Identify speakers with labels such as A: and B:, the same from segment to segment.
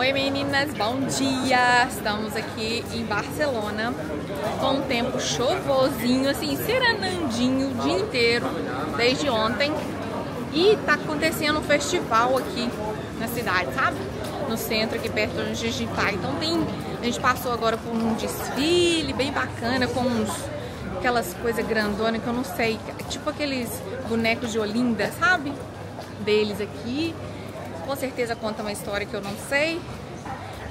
A: Oi meninas, bom dia! Estamos aqui em Barcelona com um tempo chovosinho, assim, serenandinho o dia inteiro, desde ontem. E tá acontecendo um festival aqui na cidade, sabe? No centro, aqui perto onde a gente tá. Então tem. A gente passou agora por um desfile bem bacana com uns aquelas coisas grandonas que eu não sei, tipo aqueles bonecos de Olinda, sabe? Deles aqui. Com certeza conta uma história que eu não sei.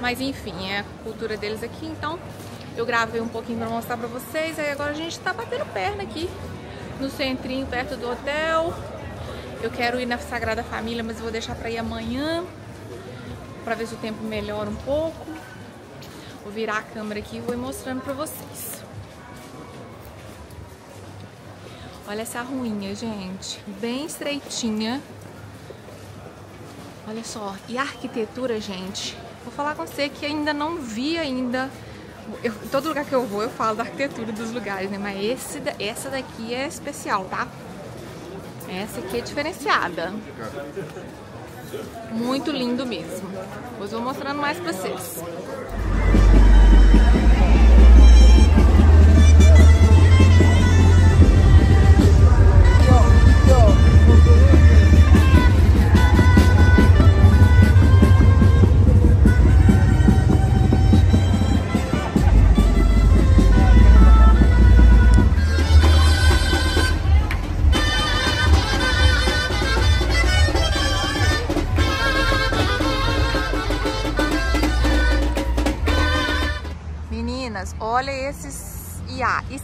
A: Mas enfim, é a cultura deles aqui, então eu gravei um pouquinho para mostrar para vocês. Aí agora a gente tá batendo perna aqui no centrinho, perto do hotel. Eu quero ir na Sagrada Família, mas vou deixar para ir amanhã, para ver se o tempo melhora um pouco. Vou virar a câmera aqui e vou ir mostrando para vocês. Olha essa ruinha, gente, bem estreitinha. Olha só, e a arquitetura, gente, vou falar com você que ainda não vi ainda. Eu, todo lugar que eu vou eu falo da arquitetura dos lugares, né? Mas esse, essa daqui é especial, tá? Essa aqui é diferenciada. Muito lindo mesmo. Depois vou mostrando mais pra vocês.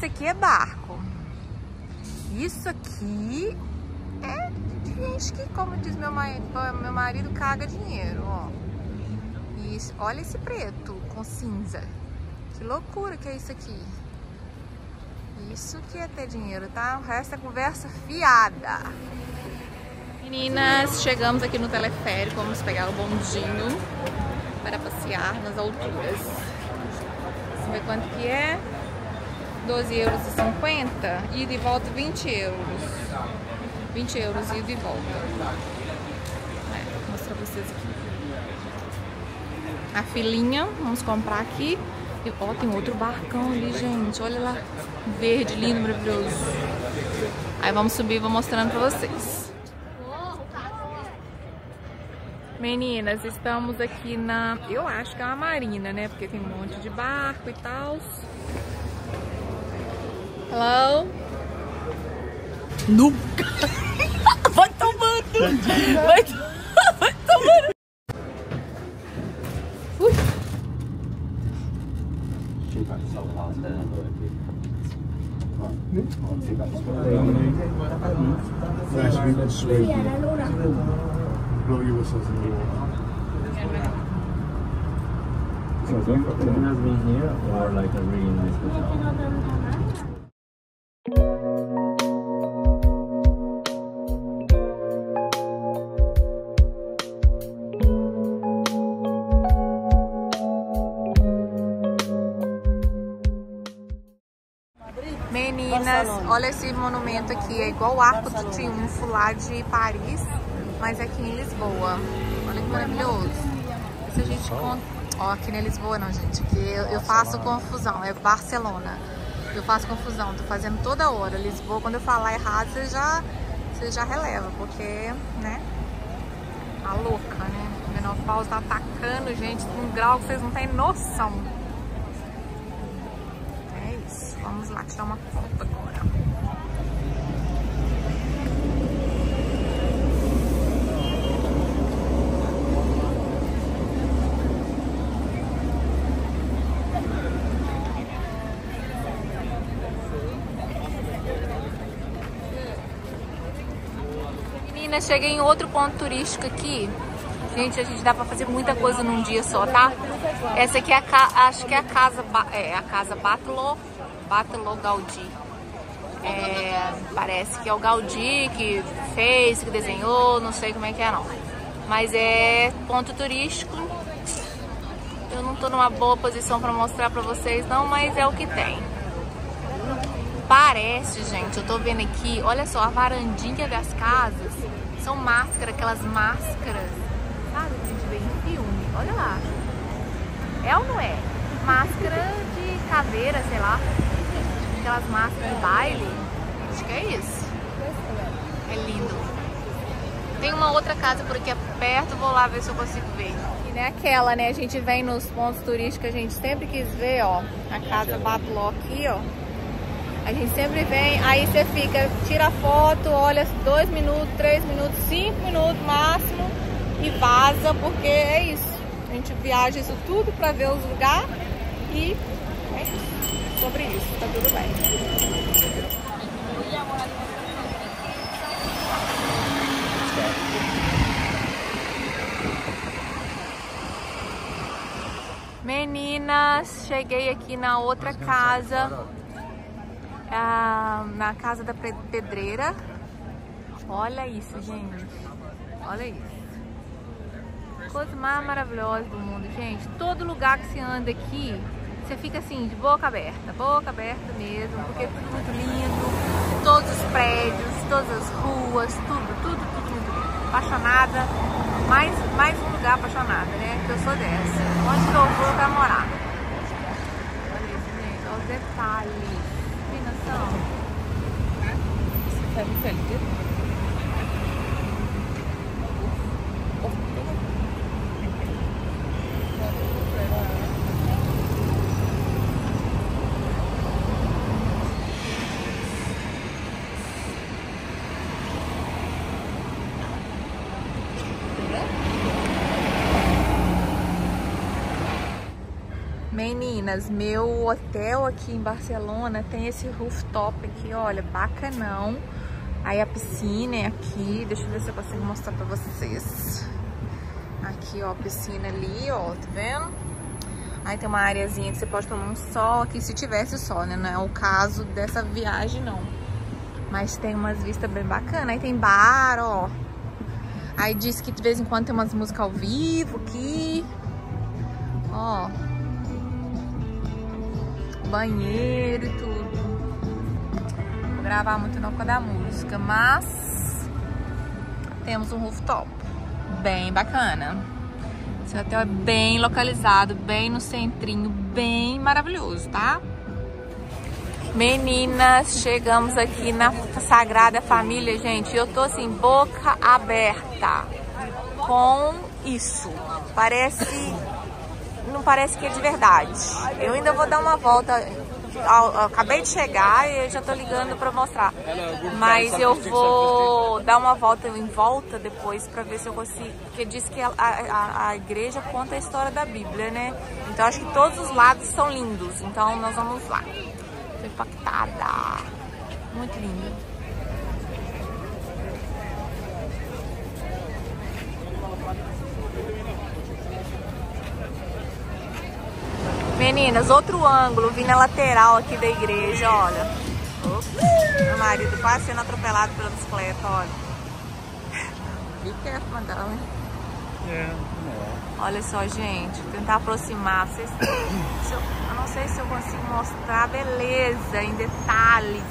A: Aqui é barco. Isso aqui é gente que, como diz meu marido, meu marido caga dinheiro, ó. Isso, olha esse preto com cinza. Que loucura que é isso aqui. Isso que é ter dinheiro, tá? O resto é conversa fiada. Meninas, chegamos aqui no teleférico, vamos pegar o bondinho para passear nas alturas. Vamos ver quanto que é. 12 euros e 50 de volta 20 euros. 20 euros e volta. É, vou mostrar pra vocês aqui. A filinha, vamos comprar aqui. E, ó, tem outro barcão ali, gente. Olha lá. Verde, lindo, maravilhoso. Aí vamos subir vou mostrando pra vocês. Meninas, estamos aqui na... Eu acho que é uma marina, né? Porque tem um monte de barco e tal. Hello?
B: Nunca! Vai tomando! Vai, vai tomando!
A: Ui.
C: Nice to meet sweet. Blow your whistles in the water.
D: So Sweden has been here or like a really nice hotel?
A: Olha esse monumento aqui, é igual o Arco do Triunfo lá de Paris, mas aqui em Lisboa. Olha que maravilhoso. Se a gente conta... Ó, aqui não é Lisboa não, gente, que eu, eu faço confusão, é Barcelona. Eu faço confusão, tô fazendo toda hora. Lisboa, quando eu falar errado, você já, você já releva, porque, né, a louca, né? A menopausa tá atacando, gente, num grau que vocês não têm noção. É isso. Vamos lá tirar uma foto agora. Menina, cheguei em outro ponto turístico aqui. Gente, a gente dá pra fazer muita coisa num dia só, tá? Essa aqui é a acho que é a casa, é a casa Batlo, Batlo Gaudí. É, parece que é o Gaudí que fez, que desenhou, não sei como é que é não. Mas é ponto turístico. Eu não tô numa boa posição pra mostrar pra vocês não, mas é o que tem. Parece, gente, eu tô vendo aqui, olha só, a varandinha das casas são máscaras, aquelas máscaras, sabe, que a gente vê em filme. Olha lá. É ou não é? Máscara de caveira, sei lá. Aquelas máscaras de baile. Acho que é isso. É lindo. Tem uma outra casa por aqui perto, vou lá ver se eu consigo ver. E não é aquela, né? A gente vem nos pontos turísticos, a gente sempre quis ver, ó. A casa Batló aqui, ó. A gente sempre vem, aí você fica, tira foto, olha dois minutos, três minutos, cinco minutos máximo e vaza, porque é isso. A gente viaja isso tudo pra ver os lugares e é isso. Sobre isso, tá tudo bem. Meninas, cheguei aqui na outra casa, ah, na casa da pe- pedreira. Olha isso, gente. Olha isso. Coisa mais maravilhosa do mundo, gente. Todo lugar que você anda aqui, você fica assim, de boca aberta, boca aberta mesmo, porque é tudo muito lindo. Todos os prédios, todas as ruas, tudo, tudo, tudo lindo. Apaixonada, mais, mais um lugar apaixonada, né? Que eu sou dessa. Onde que eu vou pra morar? Olha isso, gente, olha os detalhes. Fem felter. Meninas, meu hotel aqui em Barcelona tem esse rooftop aqui, olha, bacanão. Aí a piscina é aqui, deixa eu ver se eu consigo mostrar pra vocês. Aqui, ó, a piscina ali, ó, tá vendo? Aí tem uma areazinha que você pode tomar um sol aqui, se tivesse sol, né? Não é o caso dessa viagem, não. Mas tem umas vistas bem bacanas. Aí tem bar, ó. Aí diz que de vez em quando tem umas músicas ao vivo aqui. Ó. Banheiro e tudo. Vou gravar muito não por da música, mas temos um rooftop bem bacana. Esse hotel é bem localizado, bem no centrinho, bem maravilhoso, tá? Meninas, chegamos aqui na Sagrada Família, gente. Eu tô assim, boca aberta com isso. Parece. Parece que é de verdade. Eu ainda vou dar uma volta. Acabei de chegar e já tô ligando pra mostrar. Mas eu vou dar uma volta em volta depois pra ver se eu consigo. Porque diz que a, a, a igreja conta a história da Bíblia, né? Então acho que todos os lados são lindos. Então nós vamos lá. Tô impactada. Muito lindo. Meninas, outro ângulo, vim na lateral aqui da igreja, olha. Meu marido quase sendo atropelado pela bicicleta, olha. Be careful, madame. Olha só, gente, vou tentar aproximar. Vocês, eu, não sei se eu consigo mostrar a beleza em detalhes.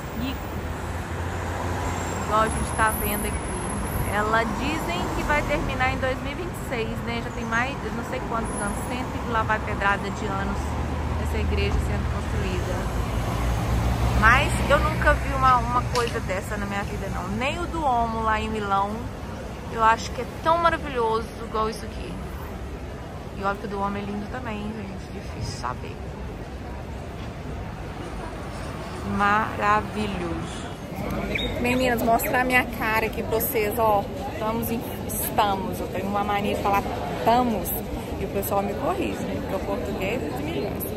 A: Igual a gente tá vendo aqui. Ela dizem que vai terminar em 2026, né? Já tem mais, não sei quantos anos, cento e lá vai pedrada de anos essa igreja sendo construída. Mas eu nunca vi uma, uma coisa dessa na minha vida, não. Nem o Duomo lá em Milão. Eu acho que é tão maravilhoso igual isso aqui. E olha que o Duomo é lindo também, gente. Difícil saber. Maravilhoso. Meninas, mostrar minha cara aqui pra vocês, ó. Estamos em... Estamos. Eu tenho uma mania de falar estamos. E o pessoal me corrige, né? Porque o português é de milhões.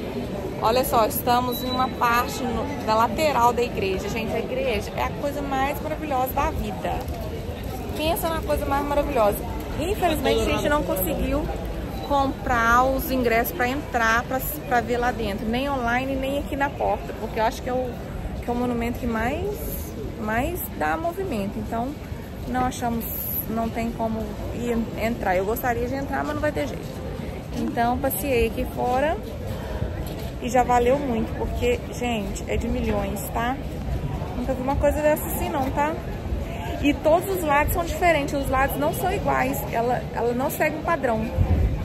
A: Olha só, estamos em uma parte no, da lateral da igreja. Gente, a igreja é a coisa mais maravilhosa da vida. Pensa na coisa mais maravilhosa. Infelizmente, a gente não conseguiu comprar os ingressos para entrar, para ver lá dentro. Nem online, nem aqui na porta. Porque eu acho que é o, que é o monumento que mais, mais dá movimento. Então, não achamos, não tem como ir, entrar. Eu gostaria de entrar, mas não vai ter jeito. Então, passei aqui fora e já valeu muito, porque, gente, é de milhões, tá? Nunca vi uma coisa dessa assim não, tá? E todos os lados são diferentes, os lados não são iguais, ela, ela não segue um padrão.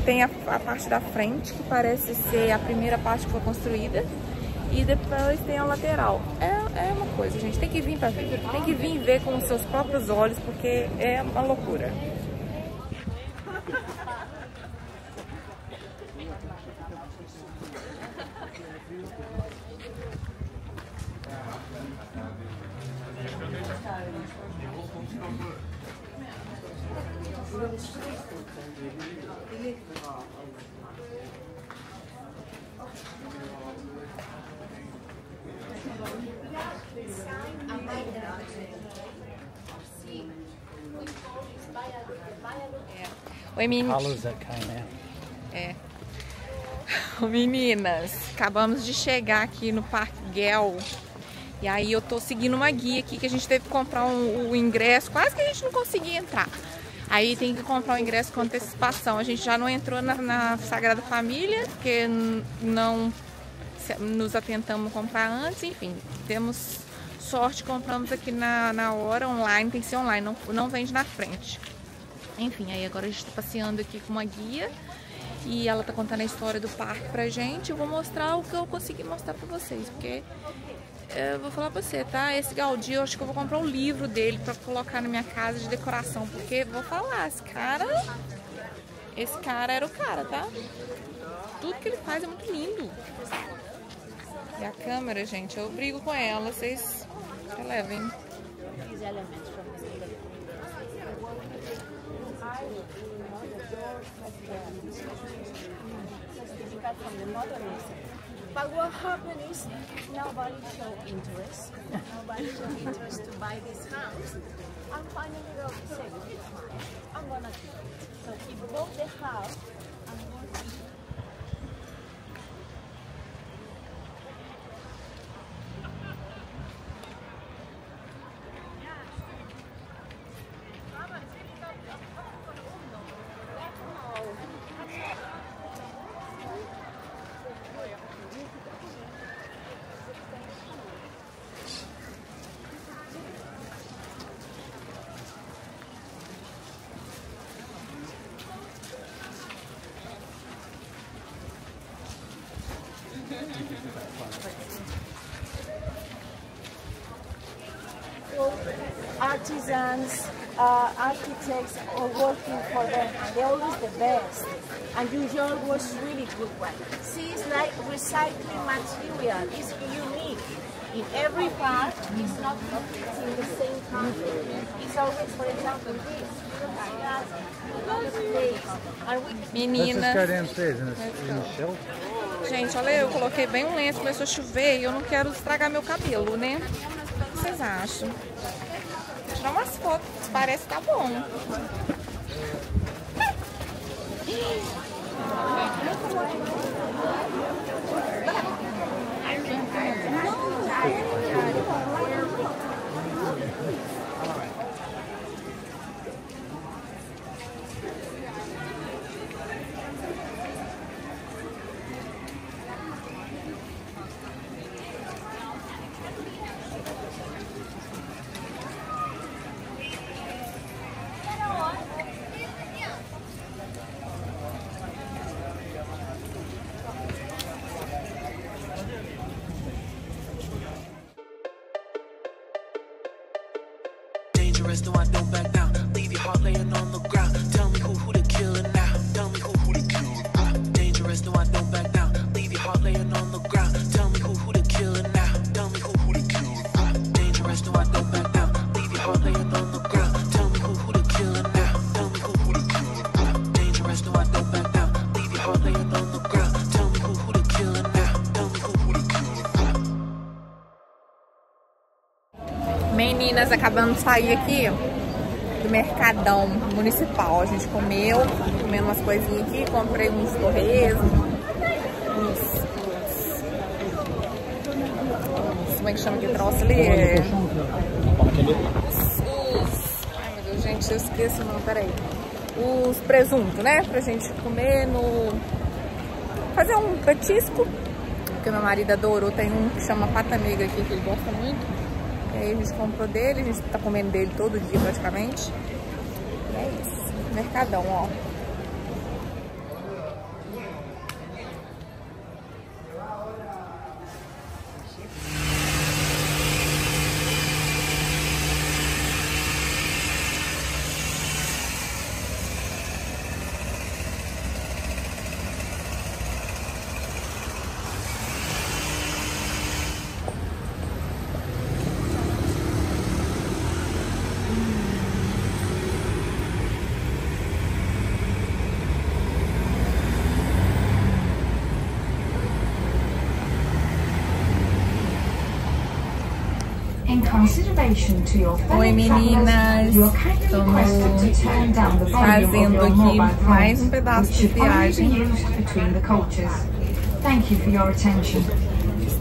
A: tem a, a parte da frente, que parece ser a primeira parte que foi construída. E depois tem a lateral. É, é uma coisa, gente. Tem que vir pra ver. Tem que vir ver com os seus próprios olhos, porque é uma loucura. Oi, meninas.
E: Colors that came out.
A: É. Meninas, acabamos de chegar aqui no Parque Guel. E aí eu tô seguindo uma guia aqui que a gente teve que comprar um, o ingresso. Quase que a gente não conseguia entrar. Aí tem que comprar o ingresso com antecipação. A gente já não entrou na, na Sagrada Família, porque não nos atentamos a comprar antes. Enfim, temos sorte, compramos aqui na, na hora, online. Tem que ser online, não, não vende na frente. Enfim, aí agora a gente tá passeando aqui com uma guia e ela tá contando a história do parque pra gente. Eu vou mostrar o que eu consegui mostrar pra vocês, porque eu vou falar pra você, tá? Esse Gaudí, eu acho que eu vou comprar o livro dele pra colocar na minha casa de decoração, porque vou falar, esse cara, esse cara era o cara, tá? Tudo que ele faz é muito lindo. E a câmera, gente, eu brigo com ela, vocês relevem.
B: But what happened is nobody showed interest. Nobody showed interest to buy this house. And finally they said, I'm gonna keep it. So he bought the house and artisans, uh, architects are working for them, and they're always the best. And New York was really good one. See, it's like recycling material. It's unique. In every part, it's not it's in the same country. It's always, for example, this. Another place. And we
E: Let's
A: Meninas.
E: just go downstairs in the, in the shelter.
A: Gente, olha, eu coloquei bem um lenço, começou a chover e eu não quero estragar meu cabelo, né? O que vocês acham? Vou tirar umas fotos, parece que tá bom.
F: No, I don't back down. Leave your heart laying on the ground. Tell me who, who the killer now. Tell me who, who the killer now. Dangerous, no, I don't back down. Leave your heart laying on the ground. Tell me who, who the killer now. Tell me who, who the killer now. Dangerous, no, I don't back down. Leave your heart laying on the ground. Tell me who, who the killer now. Tell me who, who the killer now.
A: Meninas, acabamos de sair aqui do Mercadão Municipal. A gente comeu, comendo umas coisinhas aqui, comprei uns torresmos, uns, Como é que chama aquele troço ali? É, os, os- Ai meu Deus, gente, eu esqueço o nome, peraí. Os presuntos, né? Pra gente comer no. Fazer um petisco. Porque meu marido adorou, tem um que chama pata negra aqui, que ele gosta muito. E aí a gente comprou dele, a gente tá comendo dele todo dia praticamente. E é isso. Mercadão, ó.
G: Consideration to your fellow
A: Oi meninas,
G: travelers, you are kindly
A: estamos
G: requested to turn down the volume of
A: fazendo
G: your
A: aqui
G: mobile
A: mais um
G: phones,
A: pedaço
G: which
A: de
G: should only be
A: viagem.
G: used between the coaches. Thank you for your attention.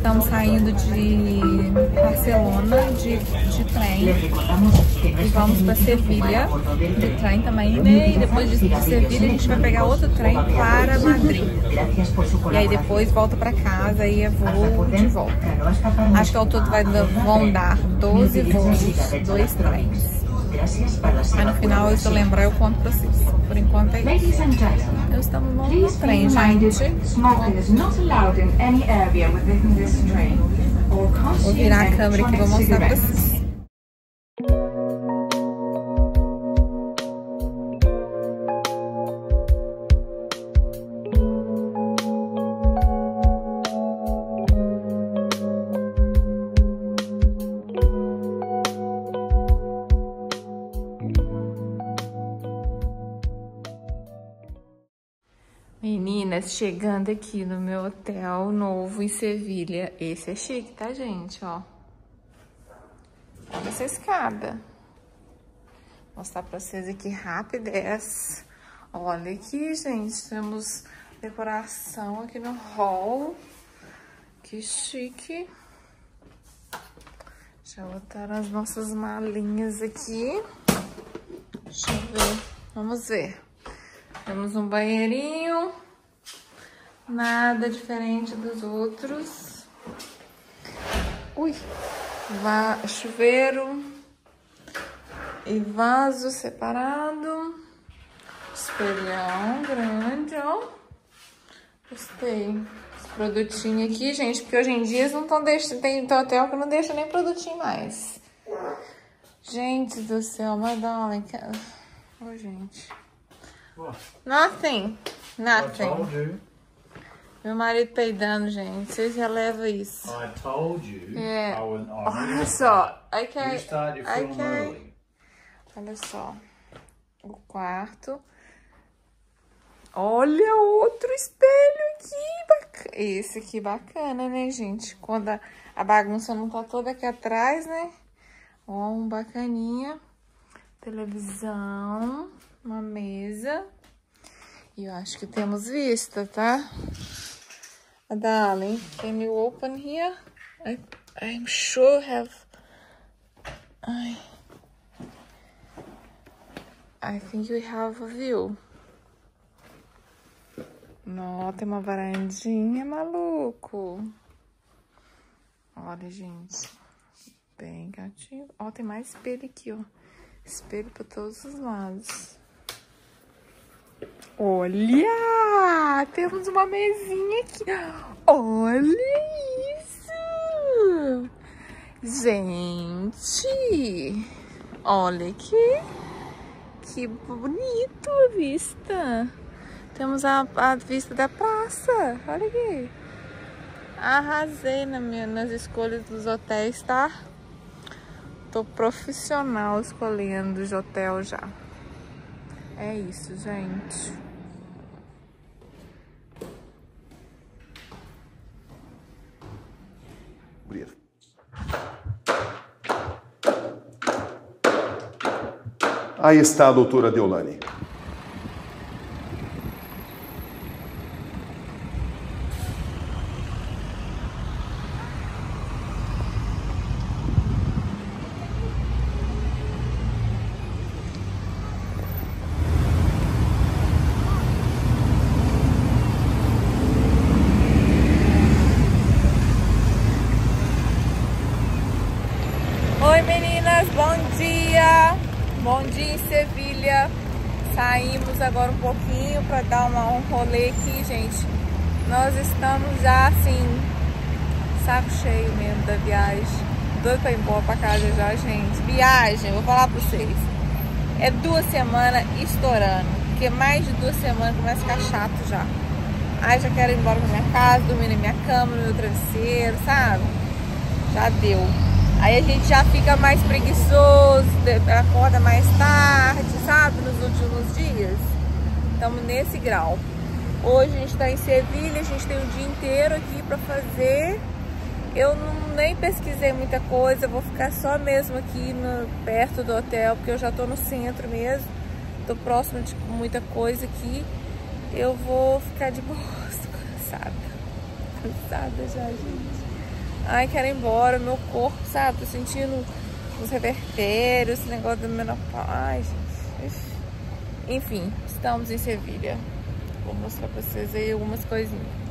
A: Estamos saindo de Barcelona de, de trem e vamos para Sevilha de trem também, né? E depois de, de Sevilha a gente vai pegar outro trem para Madrid. E aí depois volta para casa e é voo de volta.
G: Para
A: Acho que ao todo vai, vão dar 12 voos, dois trens.
G: Para
A: Aí no final, se eu lembrar, eu conto pra vocês. Por enquanto é isso. estamos no,
G: no
A: trem, gente. Vou virar a câmera aqui e vou mostrar pra vocês. Meninas, chegando aqui no meu hotel novo em Sevilha. Esse é chique, tá, gente? Ó. Olha essa escada. Vou mostrar pra vocês aqui rapidez. Olha aqui, gente. Temos decoração aqui no hall. Que chique. Já botaram as nossas malinhas aqui. Deixa eu ver. Vamos ver. Temos um banheirinho. Nada diferente dos outros. Ui. Chuveiro. E vaso separado. Espelhão grande, ó. Gostei. Esse produtinho aqui, gente, porque hoje em dia eles não estão deixando. Tem hotel que não deixa nem produtinho mais. Gente do céu, madonna. Ô, gente. Nothing. Nothing. Meu marido peidando, gente. Vocês relevam isso.
E: I told you.
A: É.
E: I would, I
A: Olha só. I can,
E: You
A: I can. Olha só. O quarto. Olha outro espelho aqui. bac- Esse aqui bacana, né, gente? Quando a, a bagunça não tá toda aqui atrás, né? Ó, um bacaninha. Televisão. Uma mesa. E eu acho que temos vista, tá? Darling, can you open here? I, I'm sure have... Ai... I think we have a view. Nó, tem uma varandinha, maluco. Olha, gente. Bem gatinho. Ó, tem mais espelho aqui, ó. Espelho pra todos os lados. Olha! Temos uma mesinha aqui. Olha isso! Gente! Olha aqui. Que bonito a vista. Temos a, a vista da praça. Olha aqui. Arrasei na minha, nas escolhas dos hotéis, tá? Tô profissional escolhendo de hotel já. É isso, gente.
H: Aí está a doutora Deolane.
A: Oi meninas, bom dia! Bom dia em Sevilha. Saímos agora um pouquinho para dar uma, um rolê aqui, gente. Nós estamos já assim, saco cheio mesmo da viagem. Doido pra ir embora pra casa já, gente. Viagem, vou falar pra vocês. É duas semanas estourando. Porque mais de duas semanas começa a ficar chato já. Ai, já quero ir embora pra minha casa, dormir na minha cama, no meu travesseiro, sabe? Já deu. Aí a gente já fica mais preguiçoso, acorda mais tarde, sabe? Nos últimos dias. Estamos nesse grau. Hoje a gente está em Sevilha, a gente tem o dia inteiro aqui para fazer. Eu não, nem pesquisei muita coisa, vou ficar só mesmo aqui no, perto do hotel, porque eu já tô no centro mesmo. Tô próximo de muita coisa aqui. Eu vou ficar de boa, cansada. Cansada já, gente. Ai, quero ir embora, meu corpo, sabe? Tô sentindo os revertérios, esse negócio da menopausa. Ai, gente. Enfim, estamos em Sevilha. Vou mostrar pra vocês aí algumas coisinhas.